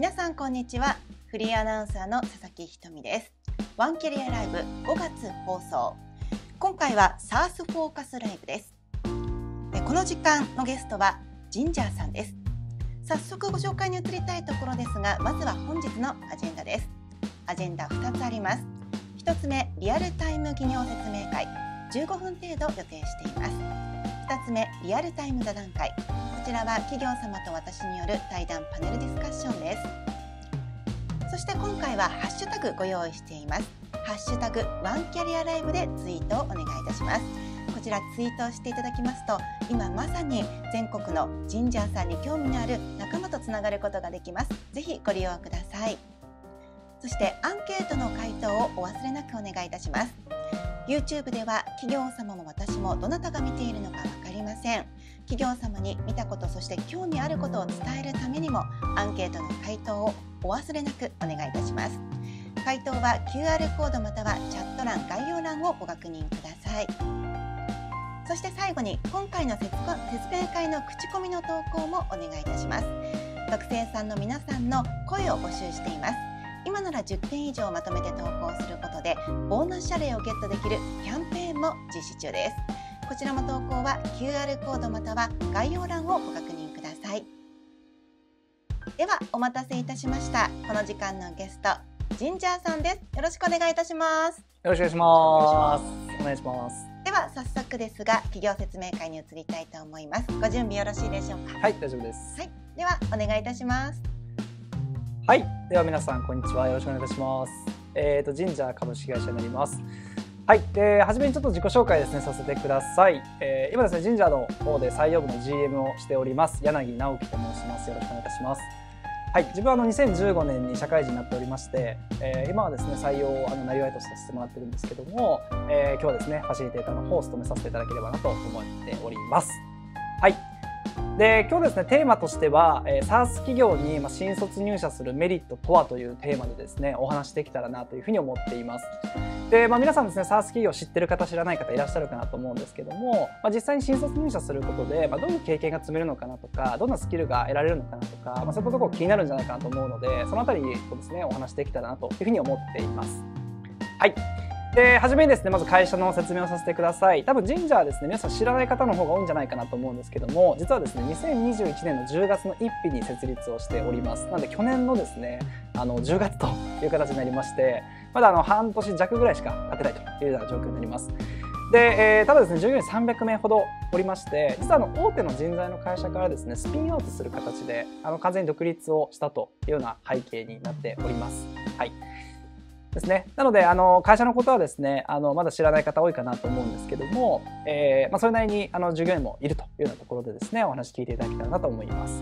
皆さんこんにちは。フリーアナウンサーの佐々木ひとみです。ワンキャリアライブ5月放送。今回はサースフォーカスライブです。この時間のゲストはジンジャーさんです。早速ご紹介に移りたいところですがまずは本日のアジェンダです。アジェンダ2つあります。1つ目リアルタイム企業説明会。15分程度予定しています。2つ目リアルタイム座談会。こちらは企業様と私による対談パネルディスカッションです。そして今回はハッシュタグご用意しています。ハッシュタグワンキャリアライブでツイートをお願いいたします。こちらツイートをしていただきますと今まさに全国のジンジャーさんに興味のある仲間とつながることができます。ぜひご利用ください。そしてアンケートの回答をお忘れなくお願いいたします。YouTube では企業様も私もどなたが見ているのか分かりません。企業様に見たことそして興味あることを伝えるためにもアンケートの回答をお忘れなくお願いいたします。回答は QR コードまたはチャット欄概要欄をご確認ください。そして最後に今回の説明会の口コミの投稿もお願いいたします。学生さんの皆さんの声を募集しています。今なら10点以上まとめて投稿することでボーナス謝礼をゲットできるキャンペーンも実施中です。こちらも投稿は QR コードまたは概要欄をご確認ください。ではお待たせいたしました。この時間のゲストジンジャーさんです。よろしくお願いいたします。よろしくお願いします。お願いします。では早速ですが企業説明会に移りたいと思います。ご準備よろしいでしょうか？はい大丈夫です。はいではお願いいたします。はいでは皆さんこんにちは。よろしくお願いいたします。えっ、ー、とジンジャー株式会社になりますはい、で初めにちょっと自己紹介ですねさせてください、えー、今ですね神社の方で採用部の GM をしております柳直樹と申します。よろしくお願いいたします。はい、自分はあの2015年に社会人になっておりまして、えー、今はですね採用をあのなりわいとしてさせてもらってるんですけども、えー、今日はですねファシリテーターの方を務めさせていただければなと思っております。はい、で今日ですねテーマとしては、えー、SARS 企業に、ま、新卒入社するメリットとはというテーマでですねお話しできたらなというふうに思っています。で、まあ、皆さんですね SARS 企業知ってる方知らない方いらっしゃるかなと思うんですけども、まあ、実際に新卒入社することで、まあ、どういう経験が積めるのかなとかどんなスキルが得られるのかなとか、まあ、そういったところ気になるんじゃないかなと思うのでそのあたりをですねお話できたらなというふうに思っています。はいで、初めにですね、まず会社の説明をさせてください。多分、神社はですね、皆さん知らない方の方が多いんじゃないかなと思うんですけども、実はですね、2021年の10月の1日に設立をしております。なので、去年のですね、あの、10月という形になりまして、まだあの、半年弱ぐらいしか経ってないというような状況になります。で、えー、ただですね、従業員300名ほどおりまして、実はあの大手の人材の会社からですね、スピンアウトする形で、あの完全に独立をしたというような背景になっております。はい。ですね。なので、あの、会社のことはですね、あの、まだ知らない方多いかなと思うんですけども、えー、まあ、それなりに、あの、従業員もいるというようなところでですね、お話聞いていただけたらなと思います。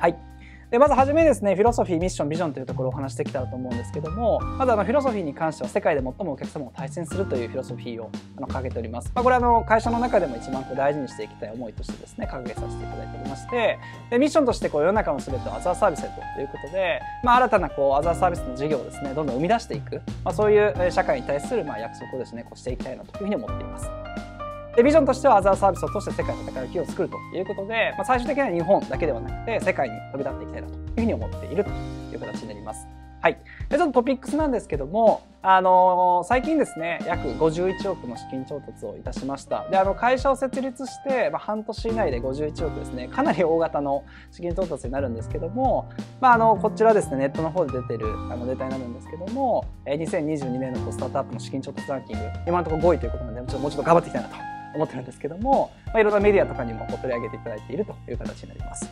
はい。でまずはじめですねフィロソフィーミッションビジョンというところをお話してきたらと思うんですけどもまずあのフィロソフィーに関しては世界で最もお客様を対戦するというフィロソフィーをあの掲げております、まあ、これはあの会社の中でも一番こう大事にしていきたい思いとしてですね掲げさせていただいておりましてでミッションとしてこう世の中の全てをアザーサービスへということで、まあ、新たなこうアザーサービスの事業をですねどんどん生み出していく、まあ、そういう社会に対するまあ約束をですねこうしていきたいなというふうに思っています。でビジョンとしてはアザーサービスを通して世界の戦いを企業を作るということで、まあ、最終的には日本だけではなくて世界に飛び立っていきたいなというふうに思っているという形になります。はい。で、ちょっとトピックスなんですけども、あのー、最近ですね、約51億の資金調達をいたしました。で、あの、会社を設立して、まあ、半年以内で51億ですね、かなり大型の資金調達になるんですけども、まあ、あの、こちらですね、ネットの方で出てる、あの、データになるんですけども、2022年のスタートアップの資金調達ランキング、今のところ5位ということなので、ちょっともうちょっと頑張っていきたいなと思ってるんですけども、まあ、いろんなメディアとかにも取り上げていただいているという形になります。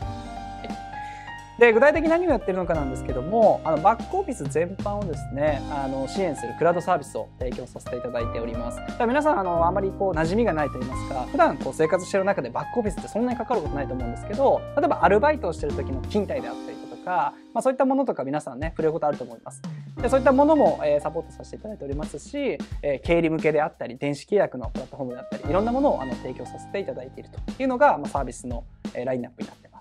で具体的に何をやってるのかなんですけどもあのバックオフィス全般をですねあの支援するクラウドサービスを提供させていただいております皆さんあのあまりこう馴染みがないと言いますか普段こう生活してる中でバックオフィスってそんなにかかることないと思うんですけど例えばアルバイトをしてる時の勤怠であったりか、まあ、そういったものとか皆さんね触れることあると思います。でそういったものも、えー、サポートさせていただいておりますし、えー、経理向けであったり電子契約のプラットフォームであったりいろんなものをあの提供させていただいているというのが、まあ、サービスの、えー、ラインナップになってます。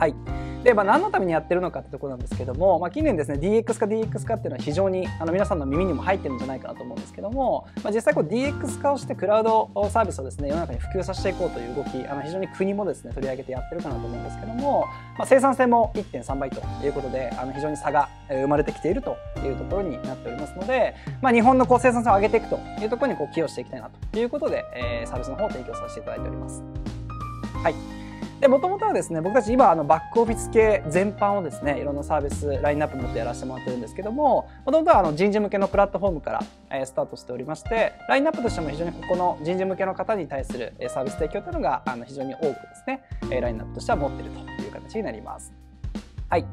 はいで、まあ、何のためにやってるのかってところなんですけども、まあ、近年ですね DX 化 DX 化っていうのは非常にあの皆さんの耳にも入ってるんじゃないかなと思うんですけども、まあ、実際こう DX 化をしてクラウドサービスをですね世の中に普及させていこうという動きあの非常に国もですね取り上げてやってるかなと思うんですけども、まあ、生産性も1.3倍ということであの非常に差が生まれてきているというところになっておりますので、まあ、日本のこう生産性を上げていくというところにこう寄与していきたいなということで、えー、サービスの方を提供させていただいております。はいで、もともとはですね、僕たち今、あの、バックオフィス系全般をですね、いろんなサービス、ラインナップ持ってやらせてもらってるんですけども、もともとはあの人事向けのプラットフォームから、えー、スタートしておりまして、ラインナップとしても非常にここの人事向けの方に対するサービス提供というのが、あの、非常に多くですね、ラインナップとしては持ってるという形になります。はい。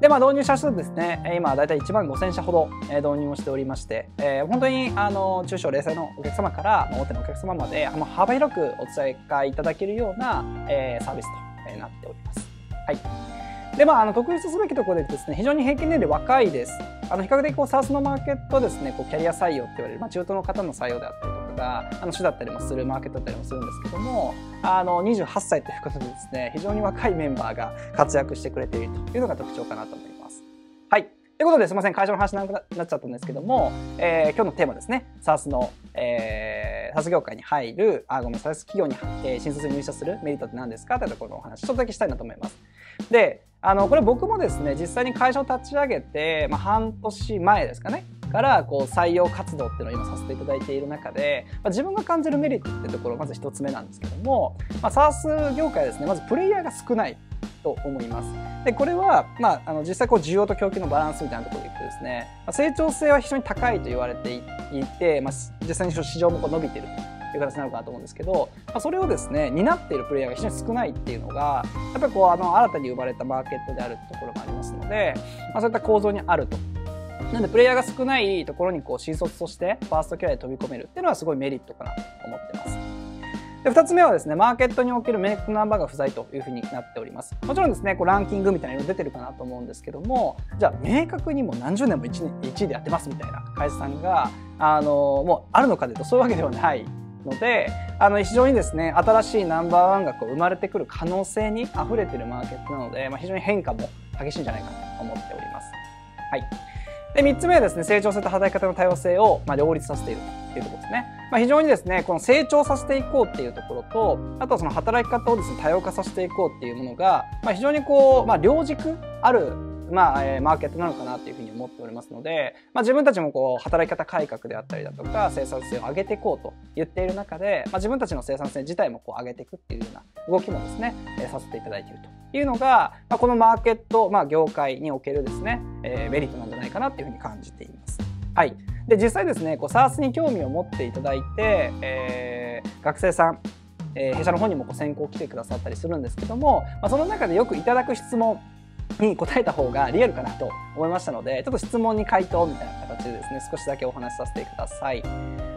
で、まあ、導入者数ですね、今、だいたい1万5000社ほど導入をしておりまして、えー、本当に、あの、中小零細のお客様から、大手のお客様まで、幅広くお伝えいただけるような、えー、サービスとなっております。はい。で、まあ、あの、特筆すべきところでですね、非常に平均年齢若いです。あの、比較的こう、サースのマーケットですね、こう、キャリア採用って言われる、まあ、中途の方の採用であったりとか、あの、主だったりもするマーケットだったりもするんですけども、あの、28歳ということでですね、非常に若いメンバーが活躍してくれているというのが特徴かなと思います。はい。ということですみません、会社の話なくなっちゃったんですけども、えー、今日のテーマですね、SARS の、えー、SARS 業界に入る、あ、ごめんなさい、企業に、えー、新卒に入社するメリットって何ですかというところのお話、ちょっとだけしたいなと思います。で、あの、これ僕もですね、実際に会社を立ち上げて、まあ、半年前ですかね、からこう採用活動っていうのを今させていただいている中で、まあ、自分が感じるメリットってところまず一つ目なんですけども、まあ、SARS 業界ですねまずプレイヤーが少ないと思います。でこれは、まあ、あの実際こう需要と供給のバランスみたいなところでいくとですね、まあ、成長性は非常に高いと言われていて、まあ、実際に市場もこう伸びてるいう形になのかなと思うんですけど、まあ、それをですね担っているプレイヤーが非常に少ないっていうのがやっぱりこうあの新たに生まれたマーケットであるところもありますので、まあ、そういった構造にあるとなんでプレイヤーが少ないところにこう新卒としてファーストキャリアで飛び込めるっていうのはすごいメリットかなと思ってます。で2つ目はですね、マーケットにおけるメイクナンバーが不在というふうになっております。もちろんですね、こうランキングみたいなの出てるかなと思うんですけども、じゃあ明確にもう何十年も 1, 年1位でやってますみたいな会社さんが、あの、もうあるのかというとそういうわけではないので、あの、非常にですね、新しいナンバーワンがこう生まれてくる可能性に溢れてるマーケットなので、まあ、非常に変化も激しいんじゃないかと思っております。はい。で、3つ目はですね、成長性と働き方の多様性を、まあ、両立させているというところですね。まあ、非常にですね、この成長させていこうっていうところと、あとはその働き方をですね、多様化させていこうっていうものが、まあ、非常にこう、まあ、両軸あるまあ、えー、マーケットなのかなっていうふうに思っておりますので、まあ、自分たちもこう、働き方改革であったりだとか、生産性を上げていこうと言っている中で、まあ、自分たちの生産性自体もこう上げていくっていうような動きもですね、えー、させていただいているというのが、まあ、このマーケット、まあ、業界におけるですね、えー、メリットなんじゃないかなっていうふうに感じています。はい。で、実際ですね、こう、SARS に興味を持っていただいて、えー、学生さん、えー、弊社の方にもこう先行来てくださったりするんですけども、まあ、その中でよくいただく質問に答えた方がリアルかなと思いましたので、ちょっと質問に回答みたいな形でですね、少しだけお話しさせてください。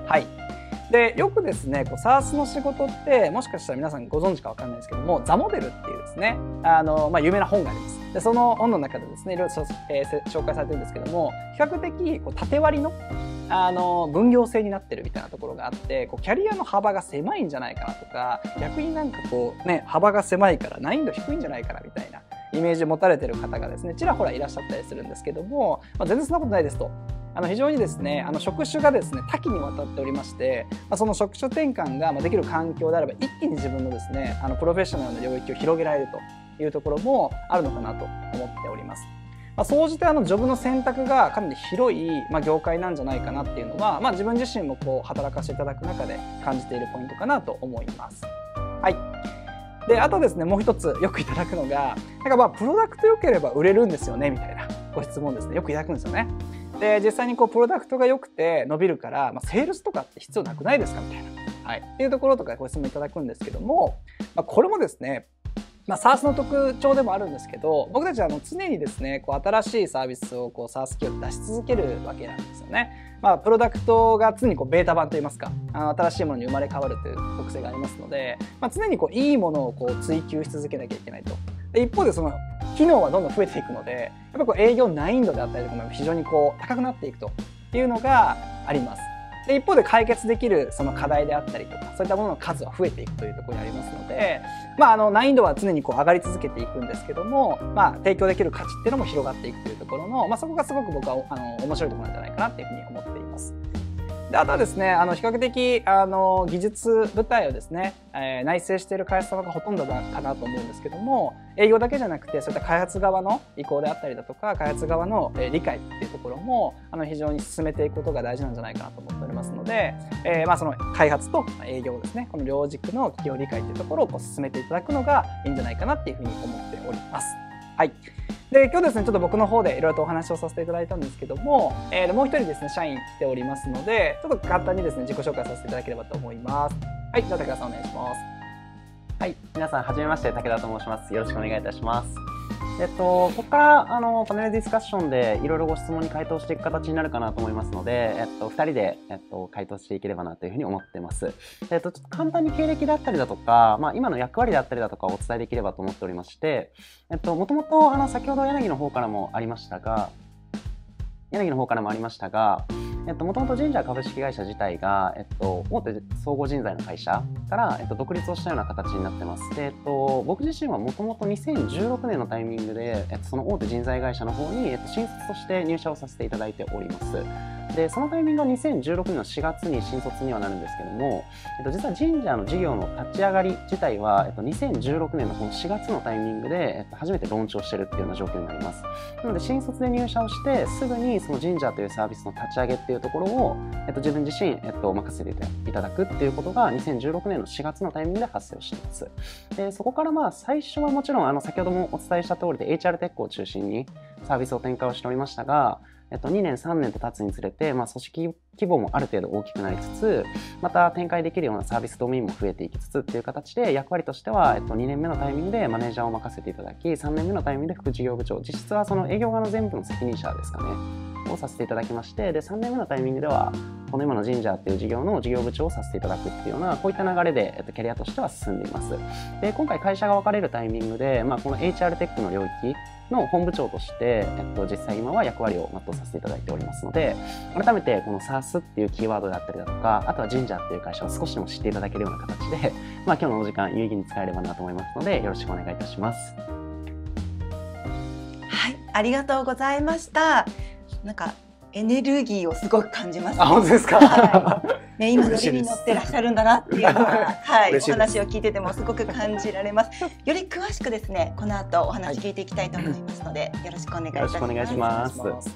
はい。で、よくですね、こう、サースの仕事って、もしかしたら皆さんご存知かわかんないですけども、ザモデルっていうですね、あの、まあ、有名な本があります。で、その本の中でですね、いろいろ、えー、紹介されてるんですけども、比較的、こう、縦割りの、あの、分業制になってるみたいなところがあって、こう、キャリアの幅が狭いんじゃないかなとか、逆になんかこう、ね、幅が狭いから難易度低いんじゃないかなみたいなイメージ持たれてる方がですね、ちらほらいらっしゃったりするんですけども、まあ、全然そんなことないですと。あの非常にですね、あの職種がですね、多岐にわたっておりまして、まあ、その職種転換ができる環境であれば、一気に自分のですね、あのプロフェッショナルな領域を広げられるというところもあるのかなと思っております。まあ、総じてあのジョブの選択がかなり広い、まあ、業界なんじゃないかなっていうのは、まあ、自分自身もこう働かせていただく中で感じているポイントかなと思います。はい。で、あとですね、もう一つよくいただくのが、なんかまあ、プロダクト良ければ売れるんですよね、みたいなご質問ですね。よくいただくんですよね。で、実際にこう、プロダクトが良くて伸びるから、まあ、セールスとかって必要なくないですか？みたいな。はい。っていうところとかご質問いただくんですけども、まあ、これもですね、まあ、SARS の特徴でもあるんですけど、僕たちはあの常にですね、こう新しいサービスをこう SARS 企業出し続けるわけなんですよね。まあ、プロダクトが常にこうベータ版といいますか、あの新しいものに生まれ変わるという特性がありますので、まあ、常にこういいものをこう追求し続けなきゃいけないと。で一方でその機能はどんどん増えていくので、やっぱこう営業難易度であったりとかも非常にこう高くなっていくというのがあります。で一方で解決できるその課題であったりとかそういったものの数は増えていくというところにありますので、まあ、あの難易度は常にこう上がり続けていくんですけども、まあ、提供できる価値っていうのも広がっていくというところの、まあ、そこがすごく僕はあの面白いところなんじゃないかなっていうふうに思っています。であとはですねあの比較的あの技術部隊をですね、えー、内製している会社様がほとんどかなと思うんですけども営業だけじゃなくてそういった開発側の意向であったりだとか開発側の、理解っていうところもあの非常に進めていくことが大事なんじゃないかなと思っておりますので、えー、まあ、その開発と営業ですね。この両軸の企業理解っていうところをこう進めていただくのがいいんじゃないかなっていうふうに思っております。はい。で今日ですねちょっと僕の方でいろいろとお話をさせていただいたんですけども、えー、もう一人ですね社員来ておりますのでちょっと簡単にですね自己紹介させていただければと思います。はい。じゃあ武田さんお願いします。はい皆さんはじめまして武田と申しますよろしくお願いいたしますえっと、ここからあのパネルディスカッションでいろいろご質問に回答していく形になるかなと思いますので、えっと、2人で、えっと、回答していければなというふうに思ってます。えっと、ちょっと簡単に経歴だったりだとか、まあ、今の役割だったりだとかをお伝えできればと思っておりまして、えっと、もともとあの先ほど柳の方からもありましたが、柳の方からもありましたが、えっと、もともと神社株式会社自体が、えっと、大手総合人材の会社から、えっと、独立をしたような形になってます。で、えっと、僕自身はもともと2016年のタイミングで、えっと、その大手人材会社の方に、えっと、新卒として入社をさせていただいております。でそのタイミングが2016年の4月に新卒にはなるんですけども、えっと、実は神社の事業の立ち上がり自体は、えっと、2016年のこの4月のタイミングで、えっと、初めてローンチをしてるっていうような状況になりますなので新卒で入社をしてすぐにその神社というサービスの立ち上げってていうところを、えっと、自分自身、えっと、任せていただくっていうことが2016年の4月のタイミングで発生しています。でそこからまあ最初はもちろんあの先ほどもお伝えした通りで HR テックを中心にサービスを展開をしておりましたがえっと、2年3年と経つにつれて、まあ、組織規模もある程度大きくなりつつまた展開できるようなサービスドメインも増えていきつつっていう形で役割としては、えっと、2年目のタイミングでマネージャーを任せていただき3年目のタイミングで副事業部長。実質はその営業側の全部の責任者ですかね。をさせていただきましてで3年目のタイミングではこの今の神社っていう事業の事業部長をさせていただくっていうようなこういった流れで、えっと、キャリアとしては進んでいますで今回会社が分かれるタイミングで、まあ、この HR テックの領域の本部長として、えっと、実際今は役割を全うさせていただいておりますので改めてこの SARS っていうキーワードであったりだとかあとは神社っていう会社を少しでも知っていただけるような形で、まあ、今日のお時間有意義に使えればなと思いますのでよろしくお願いいたします。はいありがとうございましたなんかエネルギーをすごく感じます、ね、あ本当ですか、はい、ね、今乗りに乗ってらっしゃるんだなっていうのは、はい、お話を聞いててもすごく感じられます。より詳しくですね、この後お話聞いていきたいと思いますので、はい、よろしくお願いいたします。ます。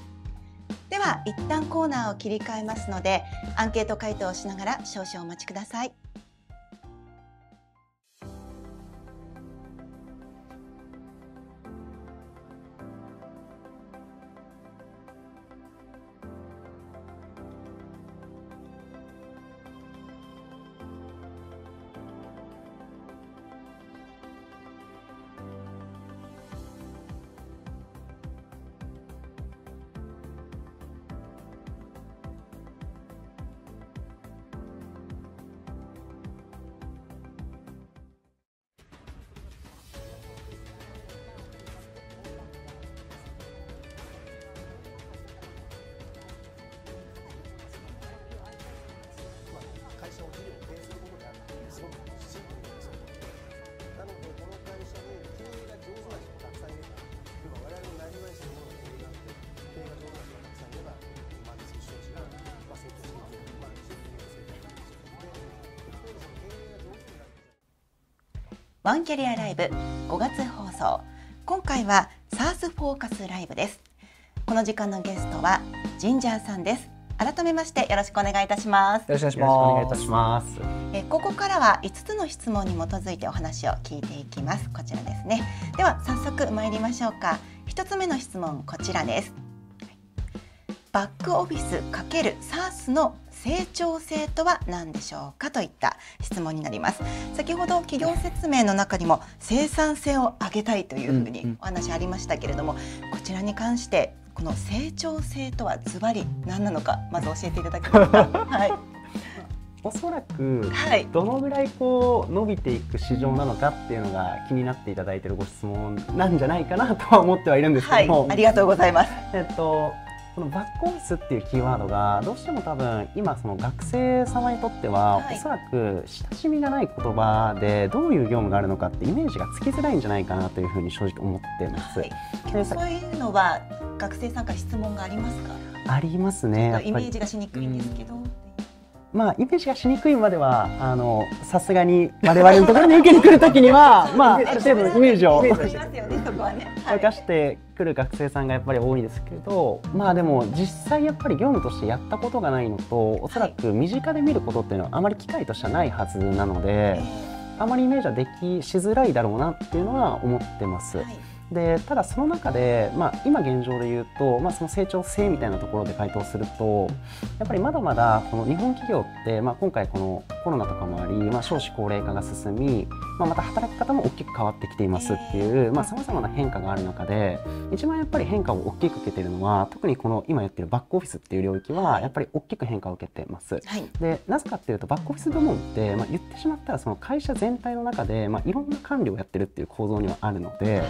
では一旦コーナーを切り替えますので、アンケート回答をしながら少々お待ちください。ンキャリアライブ5月放送。今回はサースフォーカスライブです。この時間のゲストはジンジャーさんです。改めましてよろしくお願いいたします。よろしくお願いいたします。えここからは5つの質問に基づいてお話を聞いていきます。こちらですね。では早速参りましょうか。1つ目の質問こちらです。バックオフィス×サースの成長性とは何でしょうかといった質問になります。先ほど企業説明の中にも生産性を上げたいというふうにお話ありましたけれども、こちらに関してこの成長性とはズバリ何なのかまず教えていただけますか？はい。おそらくどのぐらいこう伸びていく市場なのかっていうのが気になっていただいているご質問なんじゃないかなとは思ってはいるんですけども、はい、ありがとうございます。えっとこのバックオフィスっていうキーワードがどうしても多分今その学生様にとっては、はいおそらく親しみがない言葉でどういう業務があるのかってイメージがつきづらいんじゃないかなというふうに正直思ってます。はい、そういうのは学生さんから質問がありますか？ありますね。イメージがしにくいんですけど、まあイメージがしにくいまではあのさすがに我々のところに受けに来るときには まあある程度のイメージをありますよねそこはね、はい。沸かしてくる学生さんがやっぱり多いですけどまあでも実際やっぱり業務としてやったことがないのとおそらく身近で見ることっていうのはあまり機会としてはないはずなのでえあまりイメージはできしづらいだろうなっていうのは思ってます。ー。はいでただその中で、まあ、今現状で言うと、まあ、その成長性みたいなところで回答するとやっぱりまだまだこの日本企業って、まあ、今回このコロナとかもあり、まあ、少子高齢化が進み、まあ、また働き方も大きく変わってきていますっていうさまざ、まな変化がある中で一番やっぱり変化を大きく受けているのは特にこの今やってるバックオフィスっていう領域はやっぱり大きく変化を受けてます。はい。でなぜかっていうとバックオフィス部門って、まあ、言ってしまったらその会社全体の中で、まあ、いろんな管理をやってるっていう構造にはあるので、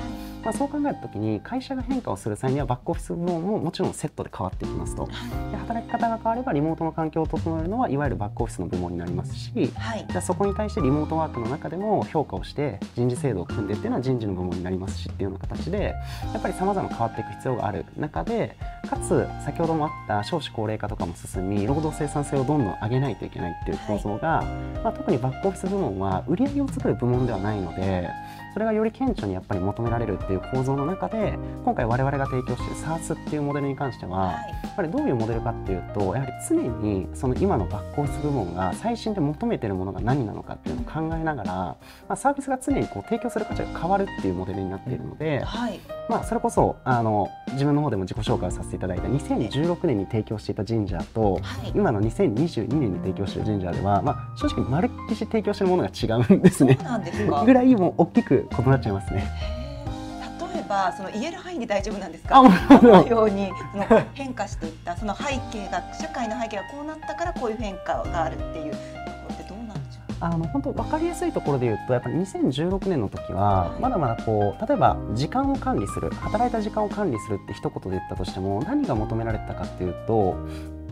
まあ、そう考えた時に会社が変化をする際にはバックオフィス部門ももちろんセットで変わってきますと。で働き方が変わればリモートの環境を整えるのはいわゆるバックオフィスの部門になりますしはい。じゃあそこに対してリモートワークの中でも評価をして人事制度を組んでっていうのは人事の部門になりますしっていうような形でやっぱりさまざま変わっていく必要がある中でかつ先ほどもあった少子高齢化とかも進み労働生産性をどんどん上げないといけないっていう構造が、まあ、特にバックオフィス部門は売り上げを作る部門ではないのでそれがより顕著にやっぱり求められるっていう構造の中で今回我々が提供している SARS っていうモデルに関しては、はい。やっぱりどういうモデルかっていうとやはり常にその今のバックオフィス部門が最新で求めているものが何なのかっていうのを考えながら、まあ、サービスが常にこう提供する価値が変わるっていうモデルになっているので、はい。まあ、それこそあの自分の方でも自己紹介をさせていただいた2016年に提供していたジンジャーとはい。今の2022年に提供しているジンジャーでは、まあ、正直まるっきし提供しているものが違うんですね。すか。ぐらいもう大きく異なっちゃいますね。例えばその言える範囲で大丈夫なんですあかどの。ようにその変化していった その背景が社会の背景がこうなったからこういう変化があるっていうところってどうなんでしょう？あの本当分かりやすいところで言うとやっぱり2016年の時ははい。まだまだこう例えば時間を管理する働いた時間を管理するって一言で言ったとしても何が求められてたかっていうと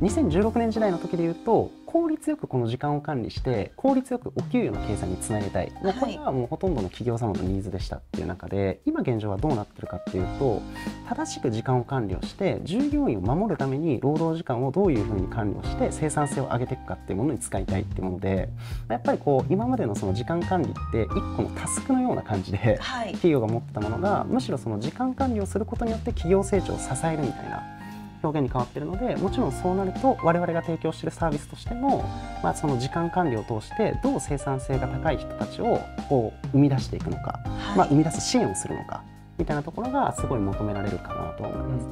2016年時代の時で言うと効率よくこの時間を管理して効率よくお給与の計算につなげたい。もうこれはもうほとんどの企業様のニーズでしたっていう中で今現状はどうなってるかっていうと正しく時間を管理をして従業員を守るために労働時間をどういうふうに管理をして生産性を上げていくかっていうものに使いたいっていうものでやっぱりこう今までのその時間管理って一個のタスクのような感じではい。企業が持ってたものがむしろその時間管理をすることによって企業成長を支えるみたいな表現に変わってるのでもちろんそうなると我々が提供しているサービスとしても、まあ、その時間管理を通してどう生産性が高い人たちをこう生み出していくのか、はい。まあ、生み出す支援をするのかみたいなところがすごい求められるかなとは思います。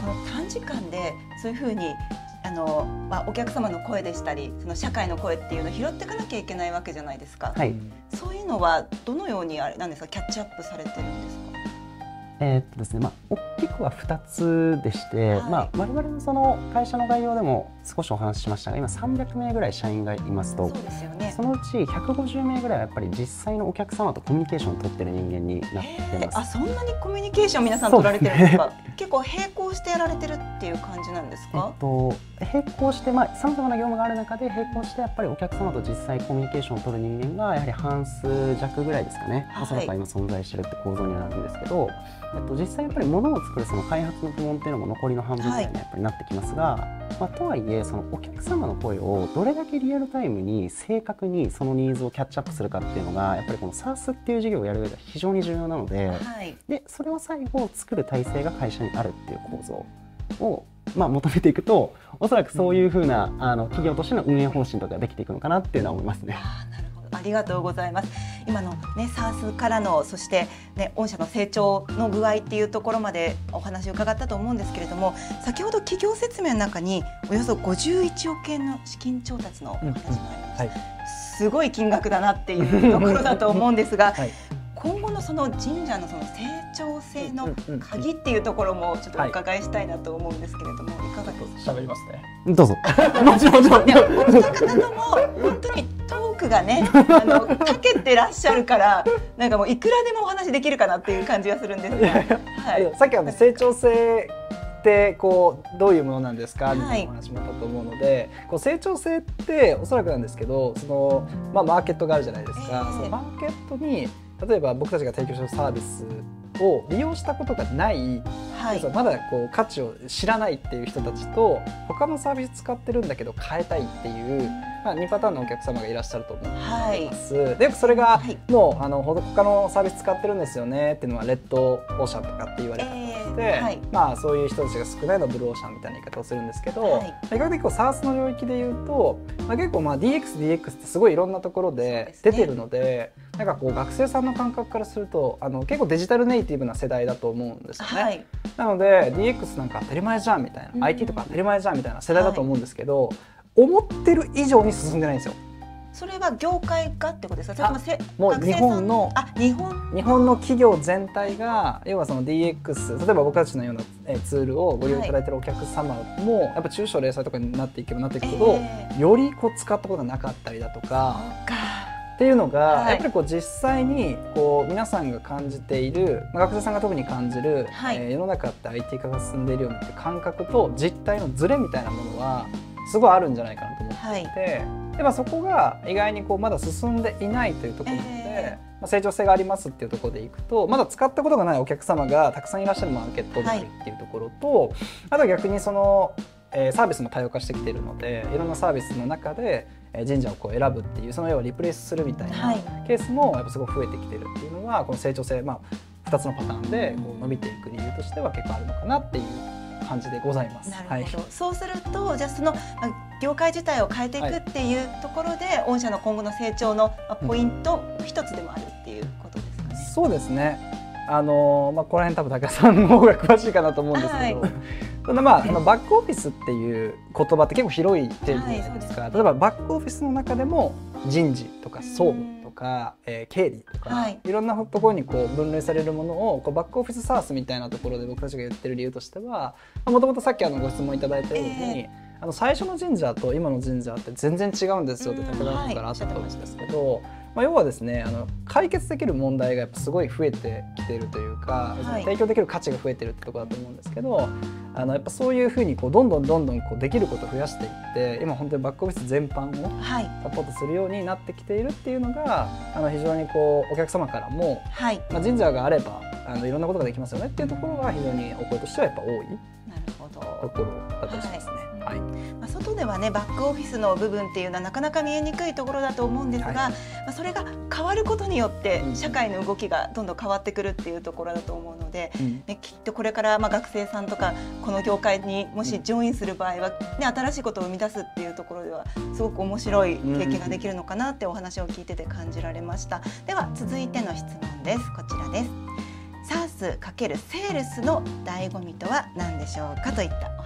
この短時間でそういうふうにあの、まあ、お客様の声でしたりその社会の声っていうのを拾っていかなきゃいけないわけじゃないですか、はい。そういうのはどのようにあれなんですかキャッチアップされてるんですか？えーっとですねまあ、大きくは2つでして、はい。まあ、我々のその会社の概要でも少しお話ししましたが今300名ぐらい社員がいますと。そうですよね。そのうち150名ぐらいはやっぱり実際のお客様とコミュニケーションを取ってる人間になってます。そんなにコミュニケーション皆さん取られてるんですか？結構並行してやられてるっていう感じなんですえっか、と、並行して、まあ、さまざまな業務がある中で並行してやっぱりお客様と実際コミュニケーションを取る人間がやはり半数弱ぐらいですかね、はい。おそらくは今存在してるって構造にはなるんですけど、えっと、実際やっぱり物を作るその開発の部門っていうのも残りの半分ぐらいにやっぱりなってきますが、まあ、とはいえそのお客様の声をどれだけリアルタイムに正確にそのニーズをキャッチアップするかっていうのがやっぱりこの SARS っていう事業をやる上では非常に重要なので。はい。でそれを最後作る体制が会社にあるっていう構造を、まあ、求めていくとおそらくそういうふうなあの企業としての運営方針とかができていくのかなっていうのは思いますね。あーなるほど。ありがとうございます。今のね SARS からのそしてね御社の成長の具合っていうところまでお話を伺ったと思うんですけれども先ほど企業説明の中におよそ51億円の資金調達のお話もありました、はい。すごい金額だなっていうところだと思うんですが、はい今後のその神社のその成長性の鍵っていうところもちょっとお伺いしたいなと思うんですけれども、い、かがですか喋りますね。どうぞ。もちろんもちろんお二方とも本当にトークがね あのかけてらっしゃるからなんかもういくらでもお話できるかなっていう感じがするんですが、はい、さっきあの成長性ってこうどういうものなんですか？みたはいいなお話もあったと思うので、こう成長性っておそらくなんですけどその、まあ、マーケットがあるじゃないですか、えーそのマーケットに例えば僕たちが提供してるサービスを利用したことがない、はい。まだこう価値を知らないっていう人たちと他のサービス使ってるんだけど変えたいっていう、まあ、2パターンのお客様がいらっしゃると思いはいます。でよくそれがはい。もうあの他のサービス使ってるんですよねっていうのはレッドオーシャンとかって言われ方をして、えーはい。まあそういう人たちが少ないのブルーオーシャンみたいな言い方をするんですけど、はい。比較的こう SARS の領域で言うと、まあ、結構まあ DX、DX ってすごいいろんなところで出てるのでなんかこう学生さんの感覚からするとあの結構デジタルネイティブな世代だと思うんですよね。はい。なので DX なんか当たり前じゃんみたいな、うん。IT とか当たり前じゃんみたいな世代だと思うんですけど、思ってる以上に進んでないんですよ。それは業界がってことですか？もう日本のあ日本？日本の企業全体が要はその DX 例えば僕たちのようなえーツールをご利用いただいているお客様もやっぱ中小零細とかになっていけばなっていくほど、えー。よりこう使ったことがなかったりだとかっていうのが、はい。やっぱりこう実際にこう皆さんが感じている、まあ、学生さんが特に感じる、はい。えー世の中って IT 化が進んでいるようなって感覚と実態のズレみたいなものはすごいあるんじゃないかなと思ってはい。いて、でまあ、そこが意外にこうまだ進んでいないというところで、えまあ、成長性がありますっていうところでいくとまだ使ったことがないお客様がたくさんいらっしゃるマーケットであるっていうところと、あとは逆にその、えーサービスも多様化してきているのでいろんなサービスの中で、えー神社をこう選ぶっていうその要はリプレイスするみたいなはい。ケースもやっぱすごい増えてきてるっていうのはこの成長性、まあ、2つのパターンでこう伸びていく理由としては結構あるのかなっていう感じでございます。なるほど、はい。そうするとじゃあそのまあ業界自体を変えていくっていうところで、御社の今後の成長のまあポイント一つでもあるっていうことですかね。そうですね。あのまあここら辺多分高橋さんの方が詳しいかなと思うんですけど、はいまああのバックオフィスっていう言葉って結構広い定義じゃないですか。はい例えばバックオフィスの中でも人事とか総務とか、えー経理とか、はい。い、ろんなところにこう分類されるものをこうバックオフィスサースみたいなところで僕たちが言ってる理由としては、もともとさっきあのご質問いただいたように。えあの最初の神社と今の神社って全然違うんですよってうん。武田さんからあったと思うんはい。ですけど、まあ、要はですねあの解決できる問題がやっぱすごい増えてきているというか、はい。提供できる価値が増えてるってところだと思うんですけどあのやっぱそういうふうにこうどんどんどんどんこうできることを増やしていって今本当にバックオフィス全般をはい。サポートするようになってきているっていうのがあの非常にこうお客様からも、はい。まあ、神社があればあのいろんなことができますよねっていうところが非常にお声としてはやっぱ多い。ところだったりしますね。はい。まあ、外ではねバックオフィスの部分っていうのはなかなか見えにくいところだと思うんですが、はい。まあ、それが変わることによってうん。社会の動きがどんどん変わってくるっていうところだと思うので、うん。ね、きっとこれからまあ学生さんとかこの業界にもしジョインする場合は、ね、新しいことを生み出すっていうところではすごく面白い経験ができるのかなってお話を聞いてて感じられました。では続いての質問です。こちらです。サースかけるセールスの醍醐味とは何でしょうかといった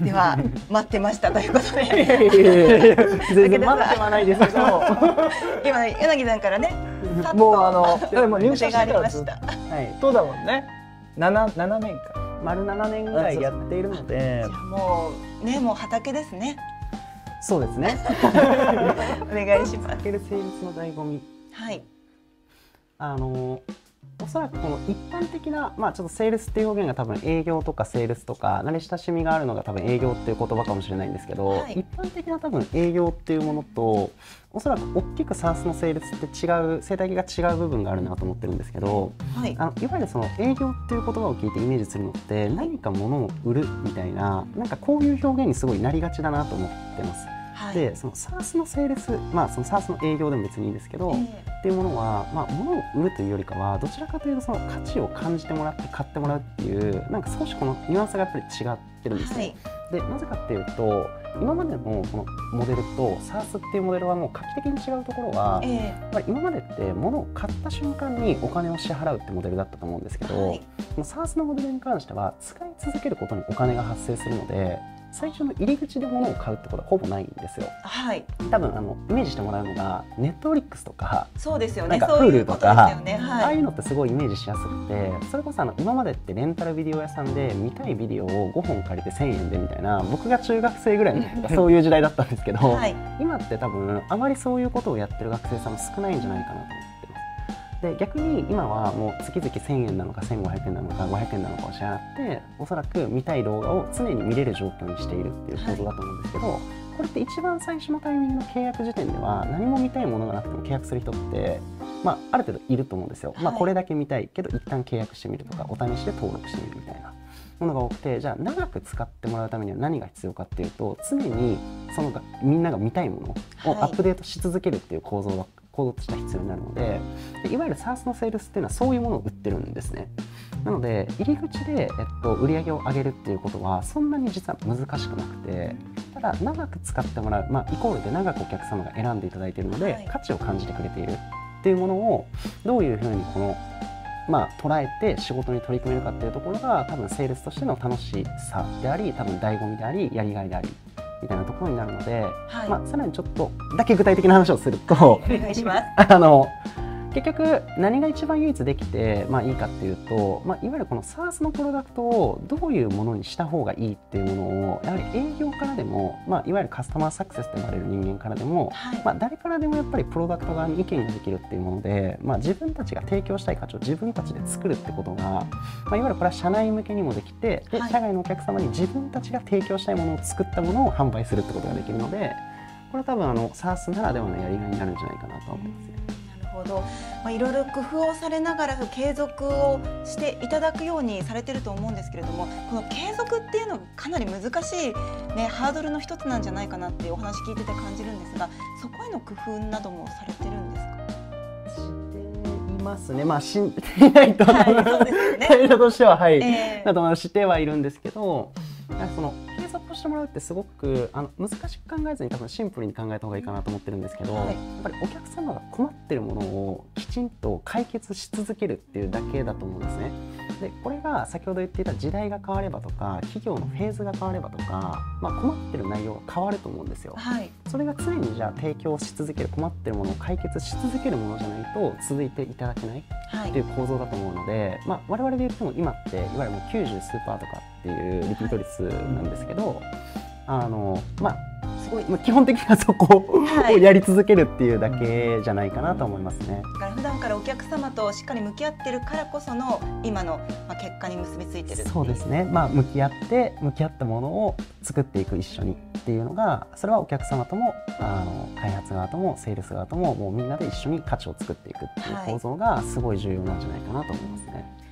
では待ってましたということで全然待ってはないですけど、今ね柳さんからねもうあのでも入社してからずっとました。はい、そうだもんね。七七年間。丸7年ぐらいやっているのでじゃ、あもうねもう畑ですね。そうですね。お願いしますか。けるセールスの醍醐味。はい。あのおそらくこの一般的な、まあ、ちょっとセールスっていう表現が多分営業とかセールスとか慣れ親しみがあるのが多分営業っていう言葉かもしれないんですけど、はい一般的な多分営業っていうものとおそらく大きく SARS のセールスって違う生態系が違う部分があるなと思ってるんですけどはい。あのいわゆるその営業っていう言葉を聞いてイメージするのって何か物を売るみたいななんかこういう表現にすごいなりがちだなと思ってます。はい。でその SARS のセールスまあその SARS の営業でも別にいいですけど、えっていうものは、まあ、物を売るというよりかはどちらかというとその価値を感じてもらって買ってもらうっていうなんか少しこのニュアンスがやっぱり違ってるんですよ。ーはい。でなぜかっていうと今までのこのモデルと SARS っていうモデルはもう画期的に違うところは、えやっぱり今までって物を買った瞬間にお金を支払うってモデルだったと思うんですけど、ーはい。この SARS のモデルに関しては使い続けることにお金が発生するので最初の入り口で物を買うってことはほぼないんですよ。はい。多分あのイメージしてもらうのがネットフリックスとかそうですよね。なんかそういう Hulu こととか。ああはいい。うのってすごいイメージしやすくてそれこそあの今までってレンタルビデオ屋さんで見たいビデオを5本借りて1000円でみたいな僕が中学生ぐらいのそういう時代だったんですけど、はい。今って多分あまりそういうことをやってる学生さんも少ないんじゃないかなと思って。で逆に今はもう月々1000円なのか1500円なのか500円なのかを支払っておそらく見たい動画を常に見れる状況にしているっていう構造だと思うんですけど、はい、これって一番最初のタイミングの契約時点では何も見たいものがなくても契約する人ってまあ、ある程度いると思うんですよ、はい、まあ、これだけ見たいけど一旦契約してみるとかお試しで登録してみるみたいなものが多くてじゃあ長く使ってもらうためには何が必要かっていうと常にそのみんなが見たいものをアップデートし続けるっていう構造が構造としては必要になるのでいわゆる SARS のセールスっていうのはそういうものを売ってるんですね。なので入り口で、えっと、売り上げを上げるっていうことはそんなに実は難しくなくてただ長く使ってもらう、まあ、イコールで長くお客様が選んでいただいているので、はい、価値を感じてくれているっていうものをどういうふうにこのまあ、捉えて仕事に取り組めるかっていうところが多分セールスとしての楽しさであり多分醍醐味でありやりがいでありみたいなところになるので、はい、まあ、さらにちょっとだけ具体的な話をすると、お願いします。あの結局何が一番唯一できて、まあ、いいかっていうと、まあ、いわゆるこの SARS のプロダクトをどういうものにした方がいいっていうものをやはり営業からでも、まあ、いわゆるカスタマーサクセスと呼ばれる人間からでも、はい、まあ、誰からでもやっぱりプロダクト側に意見ができるっていうもので、まあ、自分たちが提供したい価値を自分たちで作るってことが、まあ、いわゆるこれは社内向けにもできてで、社外のお客様に自分たちが提供したいものを作ったものを販売するってことができるのでこれは多分あの SARS ならではのやりがいになるんじゃないかなと思います。ほど、まあ、いろいろ工夫をされながら継続をしていただくようにされてると思うんですけれどもこの継続っていうのがかなり難しい、ね、ハードルの一つなんじゃないかなっていうお話聞いてて感じるんですがそこへの工夫などもされてるんですか？していますね、まあ、しいないと、はい、ね、としては、はい、えー、などしてはいるんですけど、そのしてもらうってすごくあの難しく考えずに多分シンプルに考えた方がいいかなと思ってるんですけど、はい、やっぱりお客様が困ってるものをきちんと解決し続けるっていうだけだと思うんですね。でこれが先ほど言っていた時代が変わればとか企業のフェーズが変わればとか、まあ、困ってる内容が変わると思うんですよ。はい、それが常にじゃあ提供し続ける困ってるものを解決し続けるものじゃないと続いていただけないっていう構造だと思うので、まあ、我々で言っても今っていわゆるもう90数パーとかっていうリピート率なんですけど、あのまあすごい、まあ、基本的にはそこをやり続けるっていうだけじゃないかなと思いますね。だから普段からお客様としっかり向き合ってるからこその今のまあ結果に結びついてるそうですね。まあ向き合って向き合ったものを作っていく一緒にっていうのがそれはお客様ともあの開発側ともセールス側とももうみんなで一緒に価値を作っていくっていう構造がすごい重要なんじゃないかなと思いますね。はい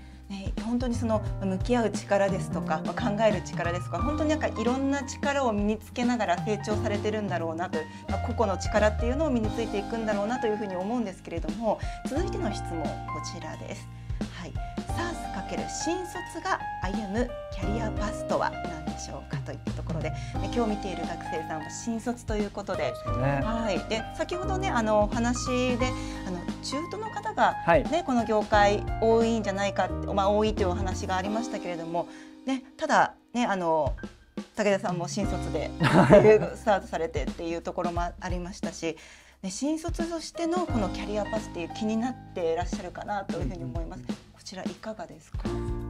本当にその向き合う力ですとか、ま、考える力ですとか本当になんかいろんな力を身につけながら成長されてるんだろうなと、まあ、個々の力っていうのを身についていくんだろうなというふうに思うんですけれども続いての質問こちらです。はい、SARS× 新卒が歩むキャリアパスとは何でしょうかといったところで今日見ている学生さんは新卒ということで、ね、はい、で先ほどねあのお話であの中途の方がね、はい、この業界多いんじゃないかまあ多いというお話がありましたけれども、ね、ただねあの武田さんも新卒で スタートされてっていうところもありましたし。ね、新卒としてのこのキャリアパスっていう気になっていらっしゃるかなというふうに思います。こちらいかがですか？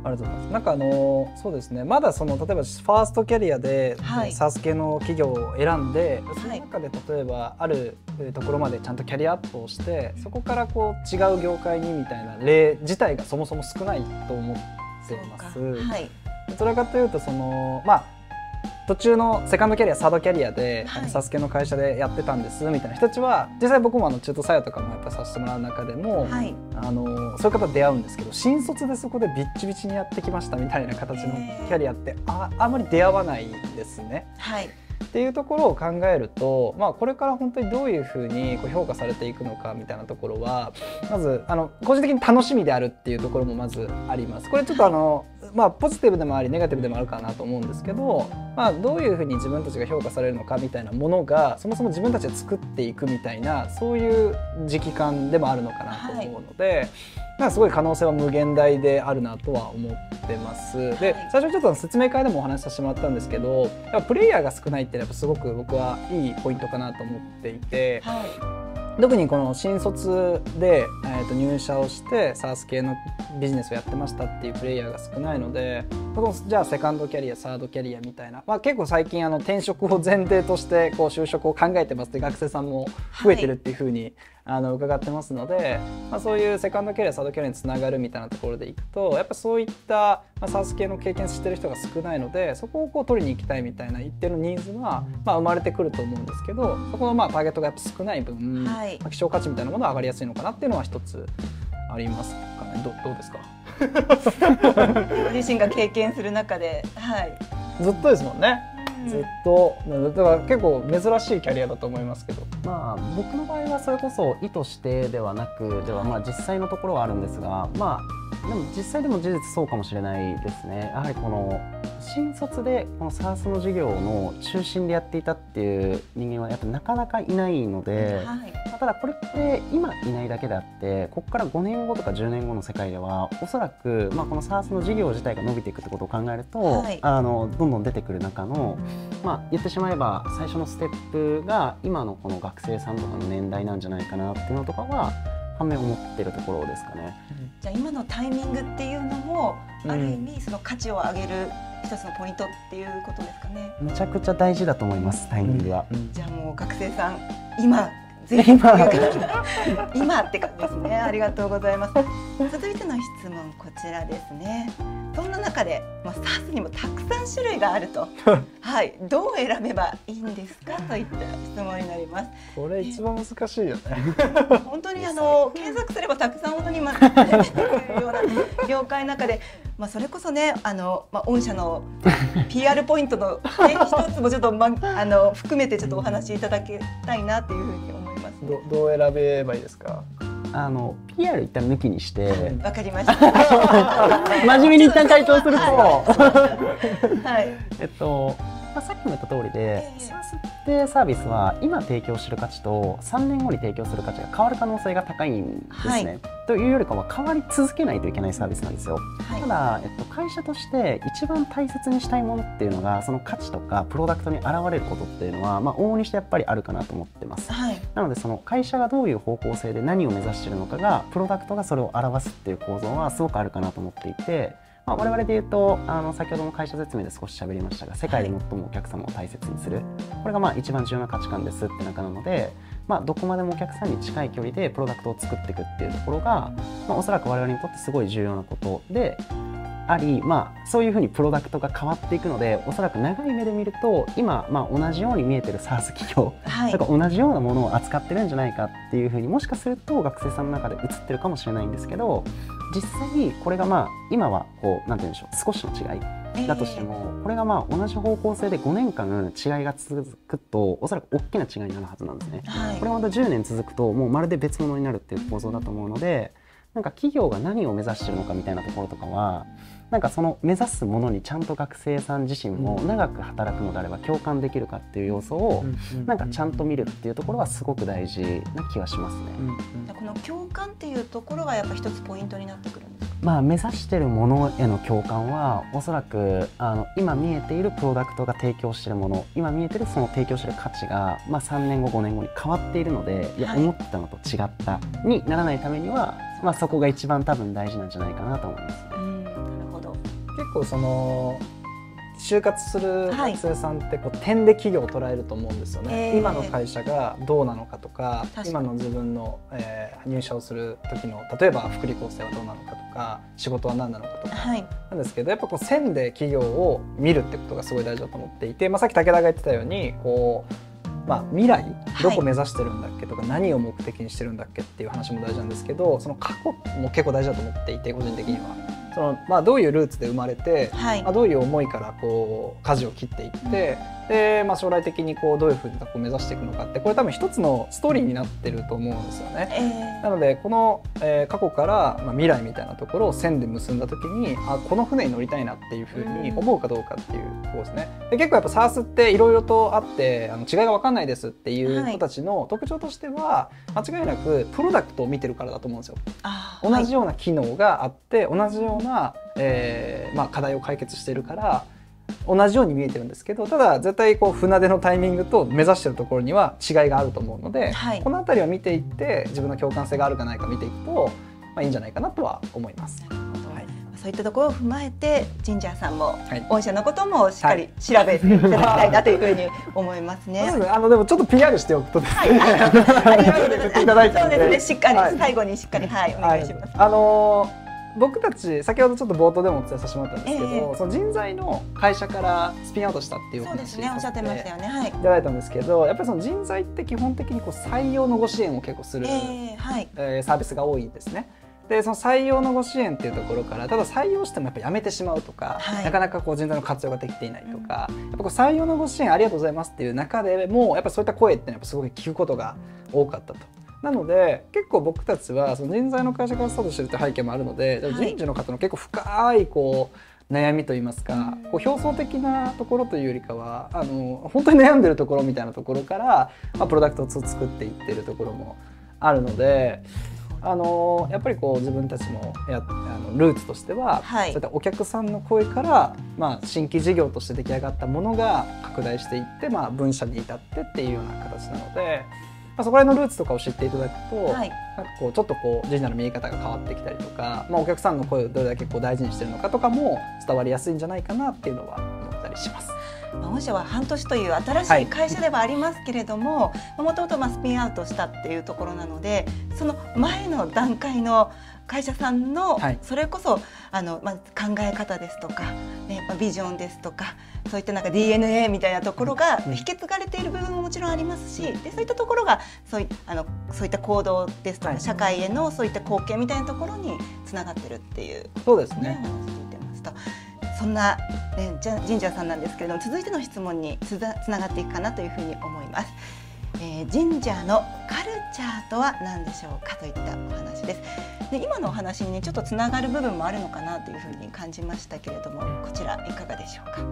ありがとうございます。なんかあのそうですね。まだその例えばファーストキャリアで、はい、サース系の企業を選んで、その中で例えばあるところまでちゃんとキャリアアップをして、そこからこう違う業界にみたいな例自体がそもそも少ないと思っています。はい。どちらかというとそのまあ途中のセカンドキャリアサードキャリアで、はい、サスケの会社でやってたんですみたいな人たちは実際僕もあの中途採用とかもやっぱさせてもらう中でも、はい、あのそういう方出会うんですけど新卒でそこでビッチビチにやってきましたみたいな形のキャリアってああんまり出会わないんですね。はいっていうところを考えると、まあ、これから本当にどういうふうにこう評価されていくのかみたいなところはまずあの個人的に楽しみであるっていうところもまずあります。これちょっとあのまあ、ポジティブでもありネガティブでもあるかなと思うんですけど、まあ、どういうふうに自分たちが評価されるのかみたいなものがそもそも自分たちで作っていくみたいなそういう時期感でもあるのかなと思うので、はい、すごい可能性は無限大であるなとは思ってます。で最初ちょっと説明会でもお話しさせてもらったんですけどやっぱプレイヤーが少ないってやっぱすごく僕はいいポイントかなと思っていて。はい特にこの新卒で、えー、と入社をして SARS 系のビジネスをやってましたっていうプレイヤーが少ないのでじゃあセカンドキャリアサードキャリアみたいな、まあ、結構最近あの転職を前提としてこう就職を考えてますって学生さんも増えてるっていうふうに、あの伺ってますので、まあ、そういうセカンドキャリアサードキャリアにつながるみたいなところでいくとやっぱそういった、まあ、SARS 系の経験してる人が少ないのでそこをこう取りに行きたいみたいな一定のニーズは、まあ、生まれてくると思うんですけどそこのまあターゲットがやっぱ少ない分、はい、まあ、希少価値みたいなものは上がりやすいのかなっていうのは一つありますかね。どどうですか？自身が経験する中で、はい、ずっとですもんね。ずっとだから結構珍しいキャリアだと思いますけど。まあ僕の場合はそれこそ意図してではなくではまあ実際のところはあるんですがまあでも実際でも事実そうかもしれないですね。やはりこの新卒でこの SARS の授業の中心でやっていたっていう人間はやっぱなかなかいないので、はい、ただこれって今いないだけであってここから5年後とか10年後の世界ではおそらく、まあ、この SARS の授業自体が伸びていくってことを考えると、はい、あのどんどん出てくる中の、まあ、言ってしまえば最初のステップが今のこの学生さんとかの年代なんじゃないかなっていうのとかは反面思ってるところですかね。じゃあ今のタイミングっていうのもある意味その価値を上げる一つのポイントっていうことですかね。めちゃくちゃ大事だと思いますタイミングは。じゃあもう学生さん今ぜひ今 今って感じですね。ありがとうございます。続いての質問こちらですね。そんな中で、まあ、サースにもたくさん種類があると、はい、どう選べばいいんですか？といった質問になります。これ一番難しいよね。本当にあの検索すればたくさん本当にま出てくるような業界の中で、まあそれこそねあのまあ御社の PR ポイントの、ね、一つもちょっとまあの含めてちょっとお話しいただきたいなっていうふうにどどう選べばいいですか？あの PR 一旦抜きにしてわかりました。真面目に一旦回答すると。はい。えっとまあ、さっきも言った通りで、SaaS ってサービスは今提供してる価値と3年後に提供する価値が変わる可能性が高いんですね。はい、というよりかは変わり続けないといけないサービスなんですよ。はい、ただ、えっと、会社として一番大切にしたいものっていうのがその価値とかプロダクトに現れることっていうのは、まあ、往々にしてやっぱりあるかなと思ってます。はい、なのでその会社がどういう方向性で何を目指しているのかがプロダクトがそれを表すっていう構造はすごくあるかなと思っていて。まあ、我々で言うとあの先ほども会社説明で少し喋りましたが世界で最もお客様を大切にする、これがまあ一番重要な価値観ですって中なので、まあ、どこまでもお客さんに近い距離でプロダクトを作っていくっていうところが、まあ、おそらく我々にとってすごい重要なことであり、まあ、そういうふうにプロダクトが変わっていくのでおそらく長い目で見ると今、まあ、同じように見えてる SARS 企業、はい、か同じようなものを扱ってるんじゃないかっていうふうにもしかすると学生さんの中で映ってるかもしれないんですけど実際これがまあ今はこうなんて言うんでしょう少しの違いだとしても、これがまあ同じ方向性で5年間違いが続くとおそらく大きな違いになるはずなんですね。はい、これがまた10年続くともうまるで別物になるっていう構造だと思うのでなんか企業が何を目指してるのかみたいなところとかはなんかその目指すものにちゃんと学生さん自身も長く働くのであれば共感できるかっていう要素をなんかちゃんと見るっていうところはすごく大事な気はしますね。この共感っていうところがやっぱ一つポイントになってくるんですまあ目指しているものへの共感はおそらくあの今見えているプロダクトが提供しているもの今見えているその提供している価値が、まあ、3年後5年後に変わっているのでい。や、思ったのと違ったにならないためには、まあ、そこが一番多分大事なんじゃないかなと思います、ね。結構その就活する学生さんってこう点で企業を捉えると思うんですよね、今の会社がどうなのかとか今の自分の、えー、入社をする時の例えば福利厚生はどうなのかとか仕事は何なのかとか、はい、なんですけどやっぱこう線で企業を見るってことがすごい大事だと思っていて、まあ、さっき武田が言ってたようにこうまあ、未来どこ目指してるんだっけとか、何を目的にしてるんだっけっていう話も大事なんですけどその過去も結構大事だと思っていて個人的には。そのまあ、どういうルーツで生まれて、はい、まあ、どういう思いからこう舵を切っていって、うん、でまあ、将来的にこうどういうふうにこう目指していくのかってこれ多分一つのストーリーになってると思うんですよね。えー、なのでこの、えー、過去から、まあ、未来みたいなところを線で結んだ時にあこの船に乗りたいなっていうふうに思うかどうかっていうところですね。で結構やっぱ SARS っていろいろとあってあの違いが分かんないですっていう人たちの特徴としては、間違いなくプロダクトを見てるからだと思うんですよ。同じような機能があって同じような、えーまあ、課題を解決してるから同じように見えてるんですけどただ絶対こう船出のタイミングと目指してるところには違いがあると思うので、はい。この辺りは見ていって自分の共感性があるかないか見ていくと、まあ、いいんじゃないかなとは思います。はい。そういったところを踏まえてジンジャーさんもはい。御社のこともしっかり調べていただきたいなというふうに思いますね。そうです。ねあのでもちょっと PR しておくとですはい、ね、あありがとうございます。そうですね、しっかり、はい。最後にしっかり、はい、お願いします。あのー僕たち先ほどちょっと冒頭でもお伝えさせてもらったんですけど、ええその人材の会社からスピンアウトしたっていうお話そうですね、おっしゃってましたよね。はい。いただいたんですけどやっぱりその人材って基本的にこう採用のご支援を結構する、ええはい。えーサービスが多いんですね。でその採用のご支援っていうところからただ採用してもやっぱ辞めてしまうとか、はいなかなかこう人材の活用ができていないとか、やっぱこう採用のご支援ありがとうございますっていう中でもやっぱそういった声ってやっぱすごい聞くことが多かったと。なので結構僕たちはその人材の会社からスタートしてるって背景もあるので、はい人事の方の結構深いこう悩みといいますか、うんこう表層的なところというよりかはあの本当に悩んでるところみたいなところから、まあ、プロダクトを作っていってるところもあるので。あのやっぱりこう自分たちのやあのルーツとしては、はいそういったお客さんの声から、まあ、新規事業として出来上がったものが拡大していって、まあ、分社に至ってっていうような形なので、まあ、そこら辺のルーツとかを知っていただくと、はい。なんかこうちょっとこう人事の見え方が変わってきたりとか、まあ、お客さんの声をどれだけこう大事にしてるのかとかも伝わりやすいんじゃないかなっていうのは思ったりします。まあ御社は半年という新しい会社ではありますけれども、もともとまあスピンアウトしたっていうところなので、その前の段階の会社さんのはいそれこそあのまあ考え方ですとか、ねまあビジョンですとか。そういったなんか DNA みたいなところがうん。引き継がれている部分ももちろんありますし、でそういったところがそういあのそういった行動ですとか、はい。社会へのそういった貢献みたいなところにつながってるっていう。そうですね。話聞いてますと。そんな、ね、じゃジンジャーさんなんですけれども続いての質問につながっていくかなというふうに思います、えージンジャーのカルチャーとは何でしょうかといったお話です。で今のお話にちょっとつながる部分もあるのかなというふうに感じましたけれどもこちらいかがでしょうか？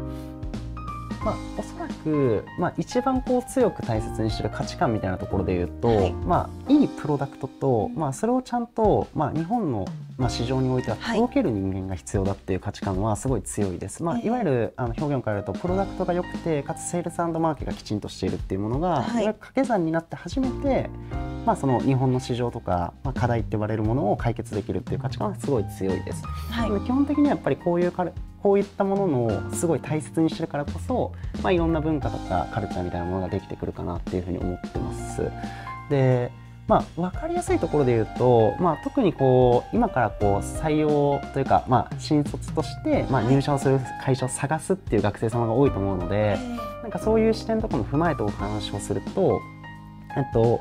まあ、おそらく、まあ、一番こう強く大切にしてる価値観みたいなところで言うと、はい。まあ、いいプロダクトと、まあ、それをちゃんと、まあ、日本の、まあ、市場においてははい。届ける人間が必要だっていう価値観はすごい強いです。まあ、ええ。いわゆるあの表現を変えるとプロダクトが良くてかつセールスマーケがきちんとしているっていうものが、はい。掛け算になって初めて、まあ、その日本の市場とか、まあ、課題って言われるものを解決できるっていう価値観はすごい強いです。はいで基本的にはやっぱりこういうこういったもののすごい大切にしてるからこそ、まあ、いろんな文化とかカルチャーみたいなものができてくるかなっていうふうに思ってます。でまあ、分かりやすいところで言うと、まあ、特にこう今からこう採用というか、まあ、新卒として、まあ、入社をする会社を探すっていう学生様が多いと思うので、なんかそういう視点とかも踏まえてお話をすると、えっと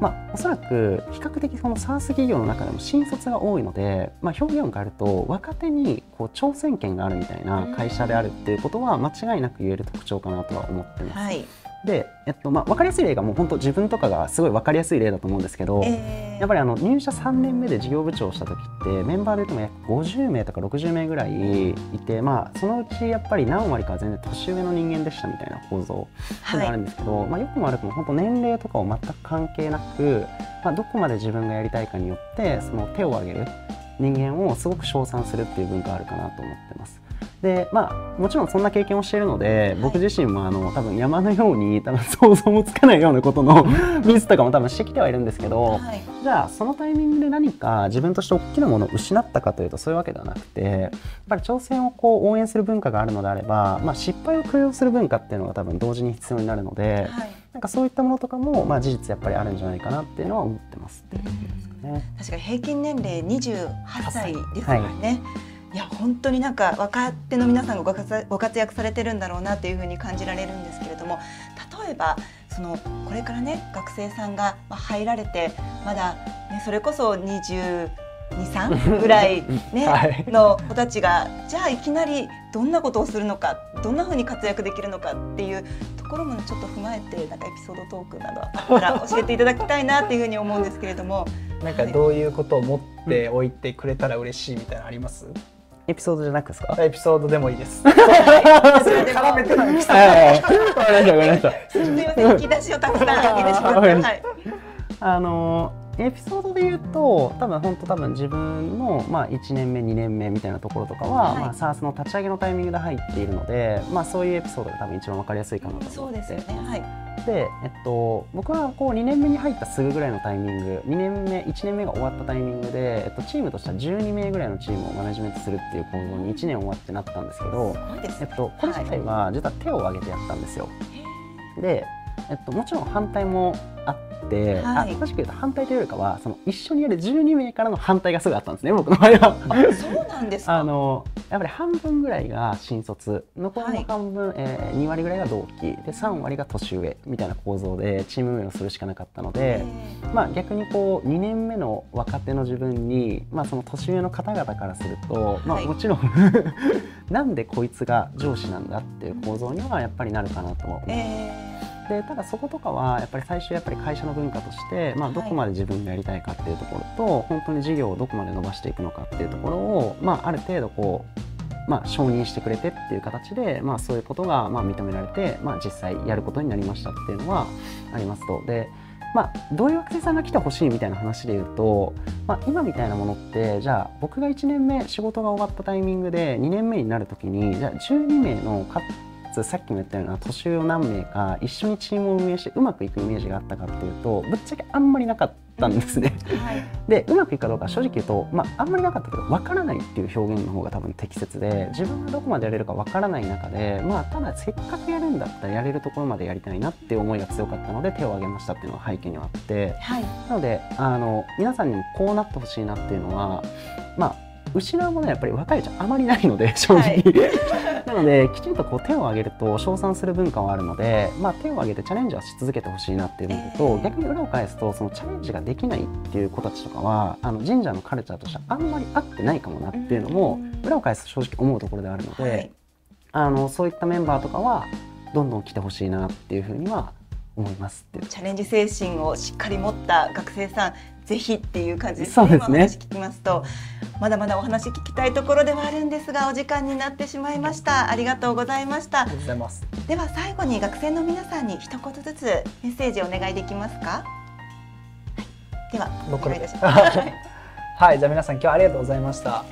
まあ、おそらく比較的その s a ス s 企業の中でも新卒が多いので、まあ、表現を変えると若手にこう挑戦権があるみたいな会社であるっていうことは間違いなく言える特徴かなとは思ってます。はい、で、えっとまあ、分かりやすい例がもう本当自分とかがすごい分かりやすい例だと思うんですけど、えーやっぱりあの入社3年目で事業部長をした時ってメンバーで言っても約50名とか60名ぐらいいて、まあ、そのうちやっぱり何割かは全然年上の人間でしたみたいな構造があるんですけど、まあ、よくも悪くも本当年齢とかを全く関係なく、まあ、どこまで自分がやりたいかによってその手を挙げる人間をすごく称賛するっていう文化あるかなと思ってます。でまあ、もちろんそんな経験をしているので、僕自身もあの多分山のように多分想像もつかないようなことのミスとかも多分してきてはいるんですけど、はい。じゃあそのタイミングで何か自分として大きなものを失ったかというとそういうわけではなくてやっぱり挑戦をこう応援する文化があるのであれば、まあ、失敗を許容する文化っていうのが多分同時に必要になるので、はい。なんかそういったものとかも、まあ、事実やっぱりあるんじゃないかなっていうのは思ってます。ね。確かに平均年齢28歳ですよね。い、や本当になんか若手の皆さんがご活躍されてるんだろうなっていうふうに感じられるんですけれども例えばそのこれからね学生さんがまあ入られてまだ、ね、それこそ22、3 ぐらい、ねはい。の子たちがじゃあいきなりどんなことをするのかどんなふうに活躍できるのかっていうところもちょっと踏まえてなんかエピソードトークなどあったら教えていただきたいなっていうふうに思うんですけれども。なんかどういうことを持っておいてくれたら嬉しいみたいなのあります、エピソードじゃなくですか？エピソードでもいいです。絡めてないエピソードはいわかりましたわかりました。すみません、引き出しをたくさん上げてしまって、わかりましたはい、あのエピソードで言うと多分本当多分自分の、まあ、1年目2年目みたいなところとかは、はいまあ、SARS の立ち上げのタイミングで入っているので、まあ、そういうエピソードが多分一番分かりやすいかなとそう思ってですよね。はい。で、えっと、僕はこう2年目に入ったすぐぐらいのタイミング2年目1年目が終わったタイミングで、えっと、チームとしては12名ぐらいのチームをマネジメントするっていう構造に1年終わってなったんですけど。えっと、これ自体は実は手を挙げてやったんですよ。で、えっと、もちろん反対もはいあ詳しく言うと反対というよりかはその一緒にやる12名からの反対がすぐあったんですね僕の場合は。あ、そうなんですか？あのやっぱり半分ぐらいが新卒残りの半分、えー2割ぐらいが同期で3割が年上みたいな構造でチーム運営をするしかなかったので、まあ、逆にこう2年目の若手の自分に、まあ、その年上の方々からすると、まあ、はいもちろん なんでこいつが上司なんだっていう構造にはやっぱりなるかなと思う。えでただそことかはやっぱり最初やっぱり会社の文化として、まあ、はいどこまで自分がやりたいかっていうところと、本当に事業をどこまで伸ばしていくのかっていうところを、まあ、ある程度こう、まあ、承認してくれてっていう形で、まあ、そういうことがまあ認められて、まあ、実際やることになりましたっていうのはありますと。でまあ、どういう学生さんが来てほしいみたいな話で言うと、まあ、今みたいなものってじゃあ僕が1年目仕事が終わったタイミングで2年目になるときにじゃあ12名のかつさっきも言ったような年上を何名か一緒にチームを運営してうまくいくイメージがあったかっていうとぶっちゃけあんまりなかったんですね。ーはい。でうまくいくかどうか正直言うと、まあ、あんまりなかったけど分からないっていう表現の方が多分適切で自分がどこまでやれるか分からない中で、まあ、ただせっかくやるんだったらやれるところまでやりたいなっていう思いが強かったので手を挙げましたっていうのが背景にはあってはい。なのであの皆さんにもこうなってほしいなっていうのはまあ失うものはやっぱり若いうちはあまりないので正直、は いなのできちんとこう手を挙げると称賛する文化はあるので、まあ、手を挙げてチャレンジはし続けてほしいなっていうのと、えー逆に裏を返すとそのチャレンジができないっていう子たちとかはあの神社のカルチャーとしてはあんまり合ってないかもなっていうのもうん。裏を返すと正直思うところであるので、はい。あのそういったメンバーとかはどんどん来てほしいなっていうふうには思いますチャレンジ精神をしっかり持った学生さんぜひっていう感じですそうですね。今お話聞きますとまだまだお話聞きたいところではあるんですがお時間になってしまいました。ありがとうございました。ありがとうございます。では最後に学生の皆さんに一言ずつメッセージお願いできますか？はい。ではお僕願いいたします。はい。はい、じゃあ皆さん今日はありがとうございました。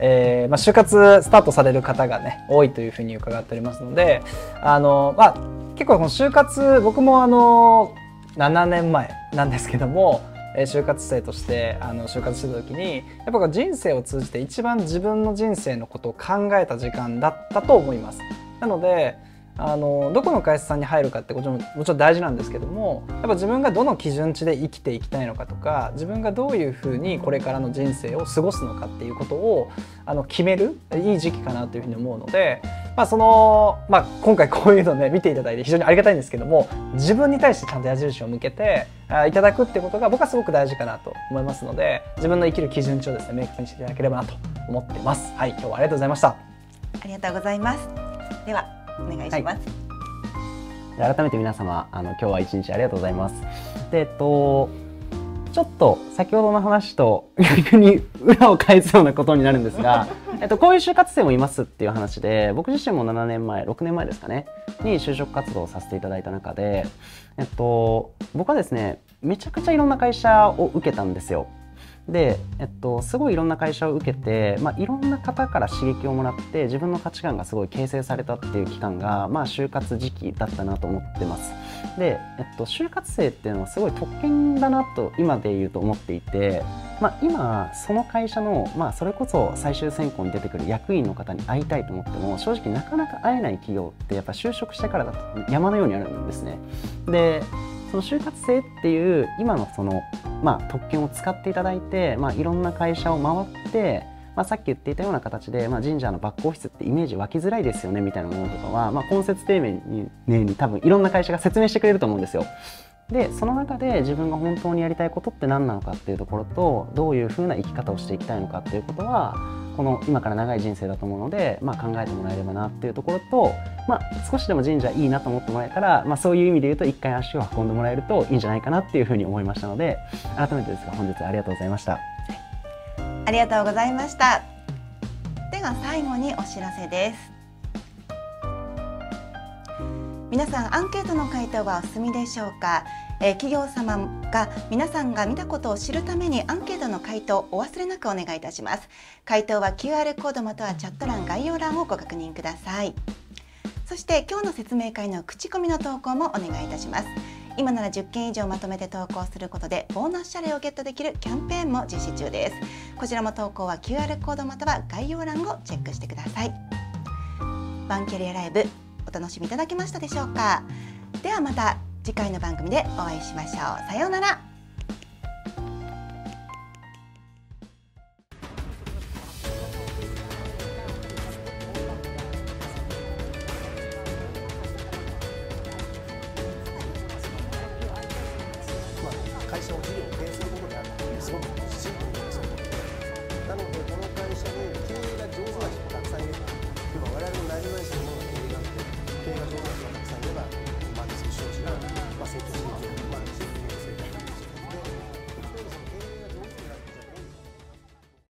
えーまあ、就活スタートされる方がね多いというふうに伺っておりますのであの、まあ、結構この就活僕もあの7年前なんですけども、えー就活生としてあの就活してた時にやっぱ人生を通じて一番自分の人生のことを考えた時間だったと思います。なのであのどこの会社さんに入るかってもちろんもちろん大事なんですけどもやっぱ自分がどの基準値で生きていきたいのかとか自分がどういうふうにこれからの人生を過ごすのかっていうことをあの決めるいい時期かなというふうに思うので、まあそのまあ、今回こういうのね見ていただいて非常にありがたいんですけども自分に対してちゃんと矢印を向けてあいただくってことが僕はすごく大事かなと思いますので自分の生きる基準値をですね明確にしていただければなと思ってます。はい、今日はありがとうございました。ありがとうございますではお願いします、で改めて皆様あの今日は一日ありがとうございます。でえっとちょっと先ほどの話と逆に裏を返すようなことになるんですが、えっと、こういう就活生もいますっていう話で僕自身も7年前6年前ですかねに就職活動をさせていただいた中で、えっと、僕はですねめちゃくちゃいろんな会社を受けたんですよ。で、えっと、すごいいろんな会社を受けて、まあ、いろんな方から刺激をもらって自分の価値観がすごい形成されたっていう期間が、まあ、就活時期だったなと思ってます。で、えっと、就活生っていうのはすごい特権だなと今で言うと思っていて、まあ、今その会社の、まあ、それこそ最終選考に出てくる役員の方に会いたいと思っても正直なかなか会えない企業ってやっぱ就職してからだと山のようにあるんですね。でその就活生っていう今のその、まあ、特権を使っていただいて、まあ、いろんな会社を回って、まあ、さっき言っていたような形で、まあ、神社のバックオフィスってイメージ湧きづらいですよねみたいなものとかは、まあ、根節丁寧に,、ね、に多分いろんな会社が説明してくれると思うんですよ。でその中で自分が本当にやりたいことって何なのかっていうところとどういうふうな生き方をしていきたいのかっていうことはこの今から長い人生だと思うので、まあ、考えてもらえればなっていうところと、まあ、少しでも神社いいなと思ってもらえたら、まあ、そういう意味で言うと一回足を運んでもらえるといいんじゃないかなっていうふうに思いましたので改めてですが本日ありがとうございました。ありがとうございました。では最後にお知らせです。皆さんアンケートの回答はお済みでしょうか？えー、企業様が皆さんが見たことを知るためにアンケートの回答お忘れなくお願いいたします。回答は QR コードまたはチャット欄概要欄をご確認ください。そして今日の説明会の口コミの投稿もお願いいたします。今なら10件以上まとめて投稿することでボーナス謝礼をゲットできるキャンペーンも実施中です。こちらも投稿は QR コードまたは概要欄をチェックしてください。ワンキャリアライブお楽しみいただけましたでしょうか。ではまた次回の番組でお会いしましょう。さようなら。